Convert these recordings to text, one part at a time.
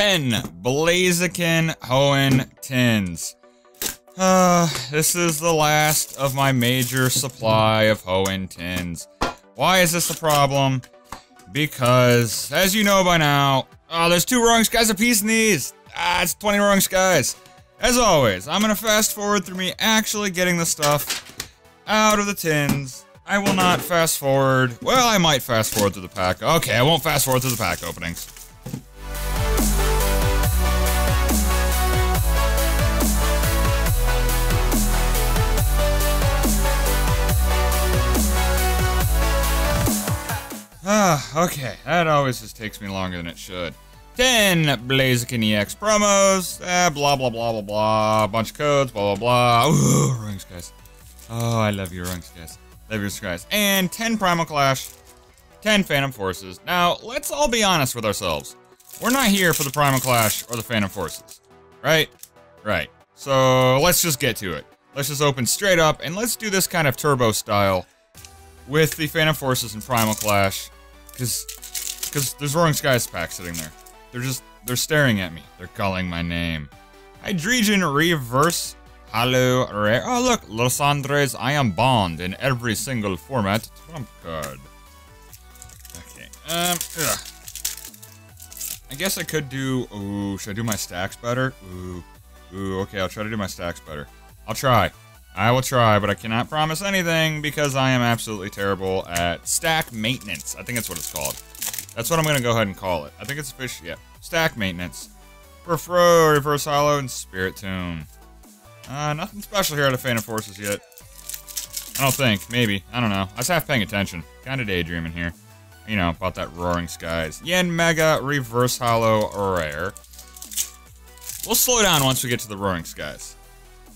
10 Blaziken Hoenn tins. Uh, this is the last of my major supply of Hoenn tins. Why is this a problem? Because, as you know by now, oh, there's two Roaring Skies apiece in these. Ah, it's 20 Roaring Skies. As always, I'm gonna fast forward through me actually getting the stuff out of the tins. I will not fast forward. Well, I might fast forward through the pack. Okay, I won't fast forward through the pack openings. Ah, okay. That always just takes me longer than it should. 10 Blaziken EX promos, eh, blah, blah, blah, blah, blah, bunch of codes, blah, blah, blah. Ooh, rings, guys. Oh, I love your rings, guys. Love your guys. And 10 Primal Clash, 10 Phantom Forces. Now, let's all be honest with ourselves. We're not here for the Primal Clash or the Phantom Forces, right? Right. So, let's just get to it. Let's just open straight up, and let's do this kind of turbo style with the Phantom Forces and Primal Clash, because because there's Roaring Skies pack sitting there. They're just, they're staring at me. They're calling my name. Hydreigon Reverse Holo Rare. Oh, look, Lysandre's, I Am Bond in every single format. Trump card. Okay, um, ugh. I guess I could do, ooh, should I do my stacks better? Ooh, ooh, okay, I'll try to do my stacks better. I'll try. I will try, but I cannot promise anything because I am absolutely terrible at stack maintenance. I think that's what it's called. That's what I'm going to go ahead and call it. I think it's official. Yeah. Stack maintenance. Perfro, Reverse Holo, and Spiritomb. Uh, nothing special here out of Phantom Forces yet. I don't think. Maybe. I don't know. I was half paying attention. Kind of daydreaming here. You know, about that Roaring Skies. Yanmega, Reverse Holo Rare. We'll slow down once we get to the Roaring Skies.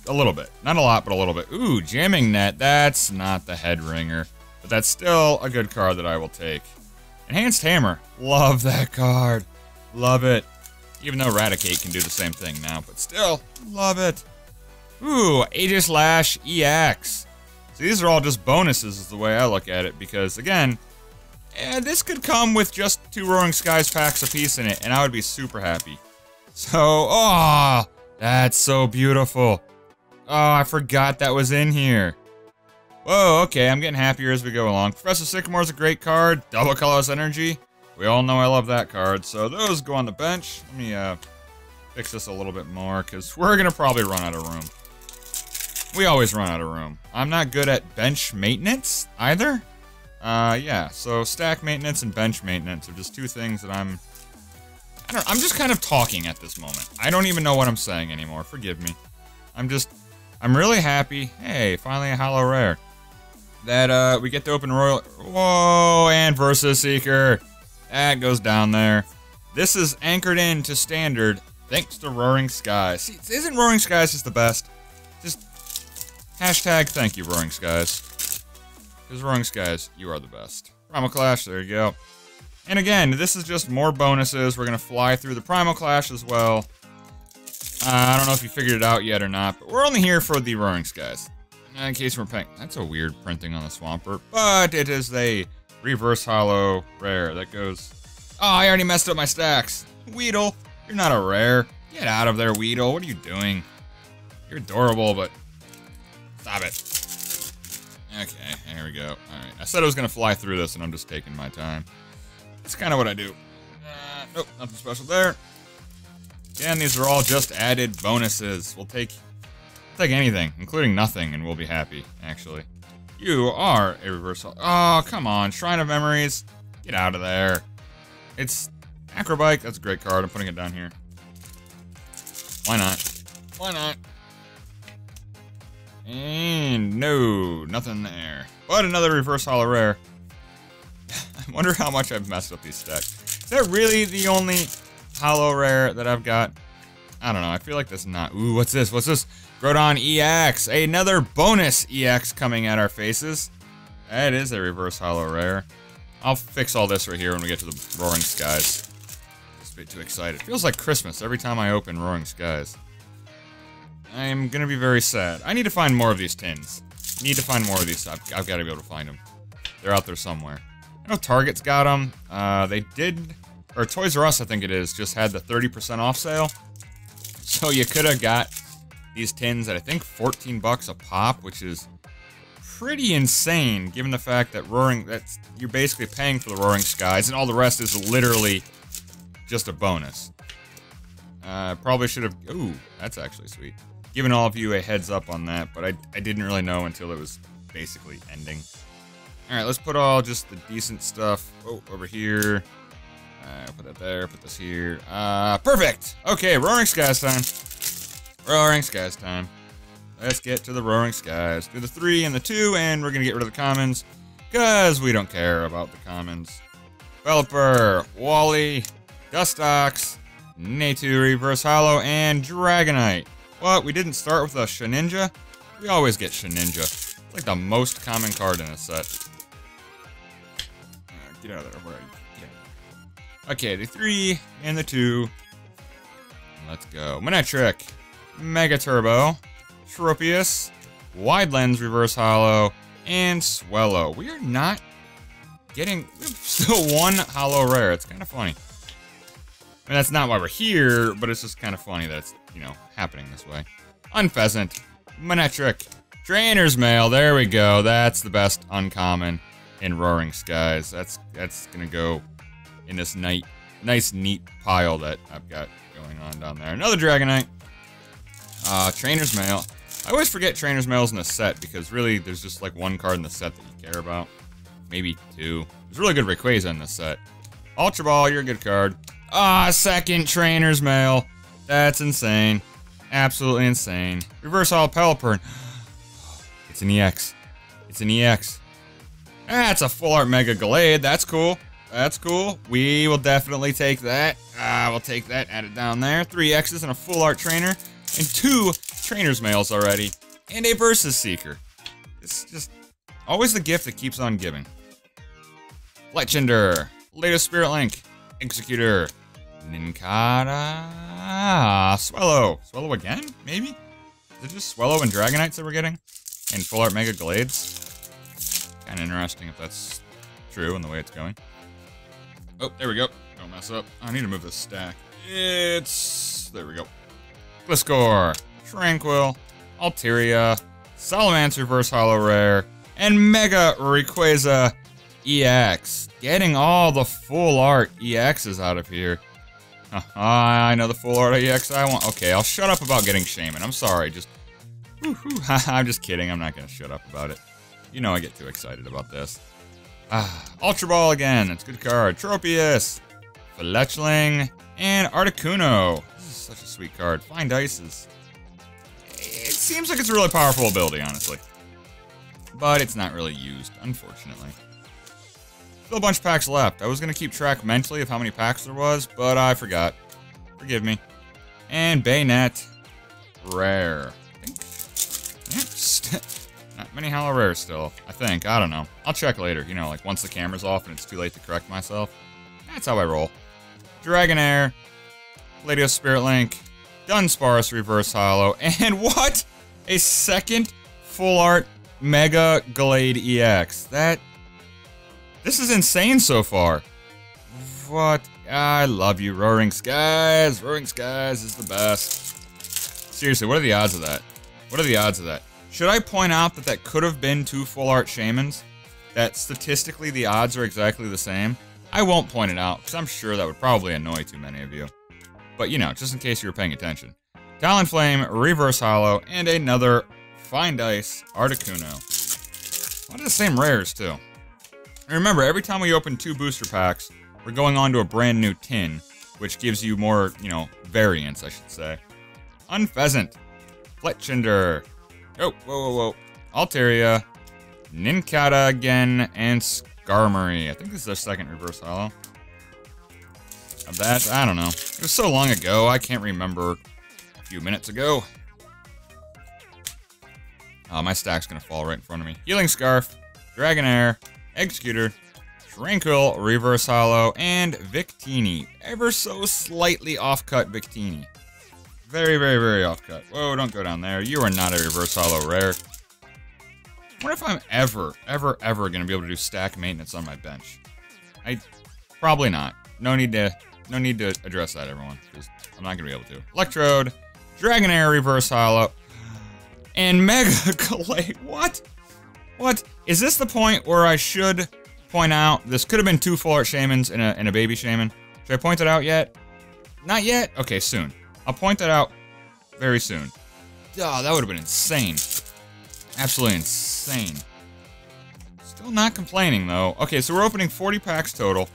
A little bit. Not a lot, but a little bit. Ooh, Jamming Net. That's not the head ringer. But that's still a good card that I will take. Enhanced Hammer. Love that card. Love it. Even though Raticate can do the same thing now, but still, love it. Ooh, Aegislash EX. So these are all just bonuses is the way I look at it, because again, eh, this could come with just two Roaring Skies packs a piece in it, and I would be super happy. So, oh, that's so beautiful. Oh, I forgot that was in here. Whoa, okay, I'm getting happier as we go along. Professor Sycamore's a great card. Double Colorless Energy. We all know I love that card, so those go on the bench. Let me uh, fix this a little bit more, because we're going to probably run out of room. We always run out of room. I'm not good at bench maintenance, either. Uh, yeah, so stack maintenance and bench maintenance are just two things that I'm... I don't I'm just kind of talking at this moment. I don't even know what I'm saying anymore. Forgive me. I'm just... I'm really happy. Hey, finally a Holo Rare that uh, we get to open Royal. Whoa, and Versus Seeker. That goes down there. This is anchored in to standard thanks to Roaring Skies. See, isn't Roaring Skies just the best? Just hashtag thank you, Roaring Skies. Because Roaring Skies, you are the best. Primal Clash, there you go. And again, this is just more bonuses. We're going to fly through the Primal Clash as well. Uh, I don't know if you figured it out yet or not, but we're only here for the Roaring Skies. In case we're paying. That's a weird printing on the Swampert, but it is a reverse holo rare that goes. Oh, I already messed up my stacks. Weedle, you're not a rare. Get out of there, Weedle. What are you doing? You're adorable, but stop it. Okay, here we go. All right, I said I was gonna fly through this, and I'm just taking my time. That's kind of what I do. Uh, nope, nothing special there. Again, these are all just added bonuses. We'll take Take anything, including nothing, and we'll be happy, actually. You are a reversal. Oh, come on. Shrine of Memories. Get out of there. It's Acrobike. That's a great card. I'm putting it down here. Why not? Why not? And no, nothing there. But another reverse holo rare. I wonder how much I've messed up these stacks. Is that really the only holo rare that I've got? I don't know. I feel like that's not. Ooh, what's this? What's this? Groudon EX. Another bonus EX coming at our faces. That is a reverse holo rare. I'll fix all this right here when we get to the Roaring Skies. Just a bit too excited. Feels like Christmas every time I open Roaring Skies. I'm gonna be very sad. I need to find more of these tins. Need to find more of these. I've, I've got to be able to find them. They're out there somewhere. I know Target's got them. Uh, they did or Toys R Us, I think it is, just had the 30% off sale. So you could have got these tins at I think 14 bucks a pop, which is pretty insane given the fact that Roaring that's you're basically paying for the Roaring Skies and all the rest is literally just a bonus. Uh, probably should have. Ooh, that's actually sweet. Giving all of you a heads up on that, but I, I didn't really know until it was basically ending. All right, let's put all just the decent stuff oh, over here. Uh, put that there, put this here. Uh, perfect! Okay, Roaring Skies time. Roaring Skies time. Let's get to the Roaring Skies. Do the three and the two, and we're gonna get rid of the commons, because we don't care about the commons. Developer, Wally, Dustox, Natu, Reverse Holo, and Dragonite. What, we didn't start with a Shedinja? We always get Shedinja. It's like the most common card in a set. Uh, get out of there, where are you? Okay, the three and the two. Let's go. Manectric, Mega Turbo, Tropius, Wide Lens Reverse Holo, and Swellow. We are not getting still one holo rare. It's kind of funny. I mean, that's not why we're here, but it's just kind of funny that it's, you know, happening this way. Unfezant, Manectric, Trainer's Mail. There we go. That's the best uncommon in Roaring Skies. That's that's gonna go in this night, nice, neat pile that I've got going on down there. Another Dragonite. Uh, Trainer's Mail. I always forget Trainer's Mail's in the set because really there's just like one card in the set that you care about. Maybe two. There's really good Rayquaza in this set. Ultra Ball, you're a good card. Ah, second Trainer's Mail. That's insane. Absolutely insane. Reverse All Pelipperm. It's an EX. It's an EX. That's a full art Mega Gallade. That's cool. That's cool. We will definitely take that. Ah, we'll take that. Add it down there. Three X's and a full art trainer. And two trainer's mails already. And a Versus Seeker. It's just always the gift that keeps on giving. Fletchinder. Latias Spirit Link. Exeggutor. Nincada. Swellow. Swellow again? Maybe? Is it just Swellow and Dragonites that we're getting? And Full Art Mega Gallades? Kind of interesting if that's true in the way it's going. Oh, there we go. Don't mess up. I need to move this stack. It's... There we go. Gliscor, Tranquill, Altaria, Salamence Reverse Holo Rare, and Mega Rayquaza EX. Getting all the full art EXs out of here. Uh, I know the full art EX I want. Okay, I'll shut up about getting Shaymin. I'm sorry, just... I'm just kidding. I'm not going to shut up about it. You know I get too excited about this. Ah, Ultra Ball again. It's a good card. Tropius, Fletchling, and Articuno. This is such a sweet card. Fine Dices. It seems like it's a really powerful ability, honestly. But it's not really used, unfortunately. Still a bunch of packs left. I was going to keep track mentally of how many packs there was, but I forgot. Forgive me. And Bayonet. Rare. Not many holo rares still, I think. I don't know. I'll check later, you know, like once the camera's off and it's too late to correct myself. That's how I roll. Dragonair, Latios Spirit Link, Dunsparce Reverse Holo, and what? A second full art Mega Gallade EX. That. This is insane so far. What? I love you, Roaring Skies. Roaring Skies is the best. Seriously, what are the odds of that? What are the odds of that? Should I point out that that could have been two full art Shaymins? That statistically the odds are exactly the same? I won't point it out, because I'm sure that would probably annoy too many of you. But you know, just in case you were paying attention. Talonflame, Reverse Holo, and another Fine Dice Articuno. Lot of the same rares, too. And remember, every time we open two booster packs, we're going on to a brand new tin, which gives you more, you know, variants, I should say. Unfezant, Fletchinder, Oh, whoa, whoa, whoa. Altaria, Nincada again, and Skarmory. I think this is their second reverse holo. Of that, I don't know. It was so long ago, I can't remember a few minutes ago. Oh, my stack's gonna fall right in front of me. Healing Scarf, Dragonair, Exeggutor, Tranquill, Reverse Holo, and Victini. Ever so slightly off-cut Victini. Very, very, very off-cut. Whoa, don't go down there. You are not a reverse holo rare. I wonder if I'm ever, ever, ever going to be able to do stack maintenance on my bench. I... Probably not. no need to, no need to address that, everyone, I'm not gonna be able to. Electrode, Dragonair Reverse Holo, and Mega Gallade. What? What? Is this the point where I should point out this could have been two full art Shaymins and a, and a baby Shaymin? Should I point it out yet? Not yet? Okay, soon. I'll point that out very soon. Oh, that would have been insane. Absolutely insane. Still not complaining, though. Okay, so we're opening 40 packs total.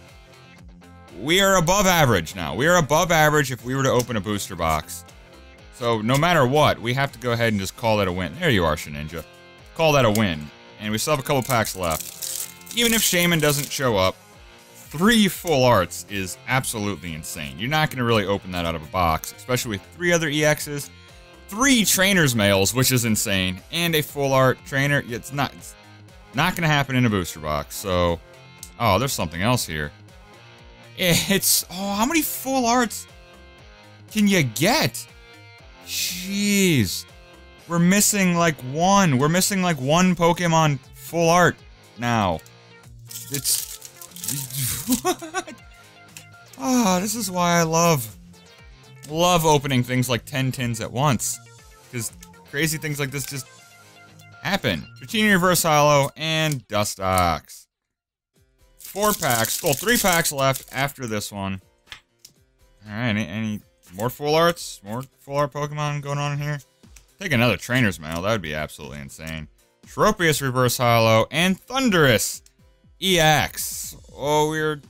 We are above average now. We are above average if we were to open a booster box. So no matter what, we have to go ahead and just call that a win. There you are, Shedinja. Call that a win. And we still have a couple packs left. Even if Shaymin doesn't show up, three full arts is absolutely insane. You're not going to really open that out of a box, especially with three other EXs, three Trainer's Mails, which is insane, and a full art trainer. It's not, it's not going to happen in a booster box. So, oh, there's something else here. It's, oh, how many full arts can you get? Jeez. We're missing like one. We're missing like one Pokemon full art now. It's. What? Oh, this is why I love. Love opening things like 10 tins at once. Because crazy things like this just happen. Dratini Reverse Holo and Dustox. Four packs. Well, three packs left after this one. Alright, any, any more full arts? More full art Pokemon going on in here? Take another Trainer's Mail. That would be absolutely insane. Tropius Reverse Holo and Thundurus EX. Oh, we're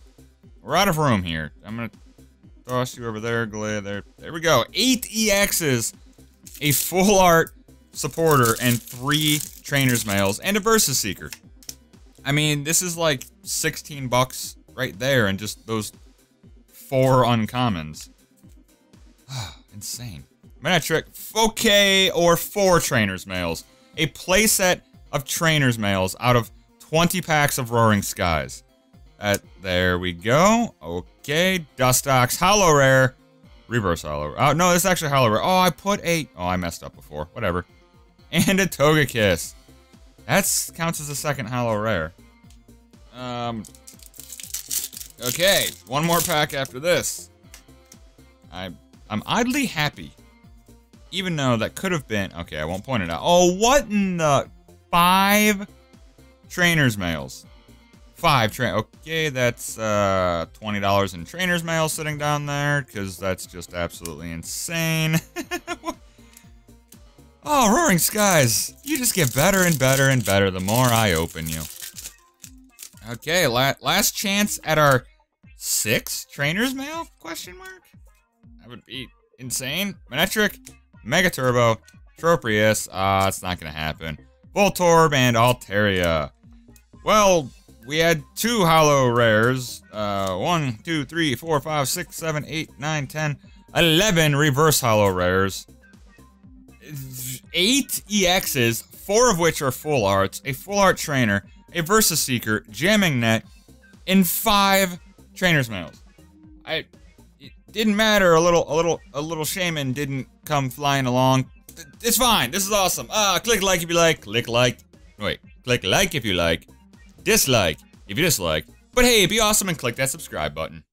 we're out of room here. I'm gonna toss you over there, Gallade. There, there we go. Eight EXs, a full art supporter, and three Trainer's Mails, and a Versus Seeker. I mean, this is like 16 bucks right there, and just those four uncommons. Insane. Manectric, okay, or four Trainer's Mails. A playset of Trainer's Mails out of 20 packs of Roaring Skies. Uh, there we go. Okay, Dustox, Holo Rare, Reverse Holo. Oh, no, this is actually Holo Rare. Oh, I put a... Oh, I messed up before. Whatever. And a Togekiss. That counts as a second Holo Rare. Um... Okay, one more pack after this. I I'm oddly happy. Even though that could have been... Okay, I won't point it out. Oh, what in the... Five trainers mails. Five train... Okay, that's uh, $20 in trainers mail sitting down there, because that's just absolutely insane. oh, Roaring Skies. You just get better and better and better the more I open you. Okay, la last chance at our six trainers mail? Question mark? That would be insane. Manectric, Mega Turbo, Tropius. Ah, uh, it's not gonna happen. Voltorb and Altaria. Well, we had two holo rares. Uh, one, two, three, four, five, six, seven, eight, nine, ten, eleven reverse holo rares. Eight EXs, four of which are full arts, a full art trainer, a Versus Seeker, Jamming Net, and five Trainer's Mails. I didn't matter. A little, a little, a little Shaymin didn't come flying along. It's fine. This is awesome. Ah, click like if you like. Click like. Wait, click like if you like. Dislike if you dislike. But hey, be awesome and click that subscribe button.